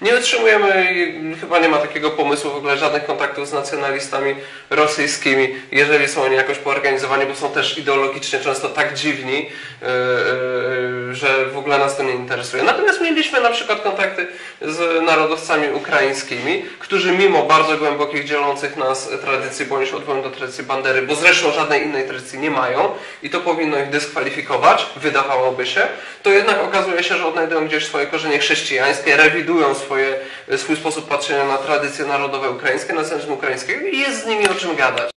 Nie utrzymujemy, i chyba nie ma takiego pomysłu w ogóle żadnych kontaktów z nacjonalistami rosyjskimi, jeżeli są oni jakoś poorganizowani, bo są też ideologicznie często tak dziwni, yy, yy, że w ogóle nas to nie interesuje. Natomiast mieliśmy na przykład kontakty z narodowcami ukraińskimi, którzy mimo bardzo głębokich dzielących nas tradycji, się odwołują do tradycji Bandery, bo zresztą żadnej innej tradycji nie mają i to powinno ich dyskwalifikować, wydawałoby się, to jednak okazuje się, że odnajdują gdzieś swoje korzenie chrześcijańskie, rewidują swoje, swój sposób patrzenia na tradycje narodowe ukraińskie, nacjonalizm ukraińskiego i jest z nimi o czym gadać.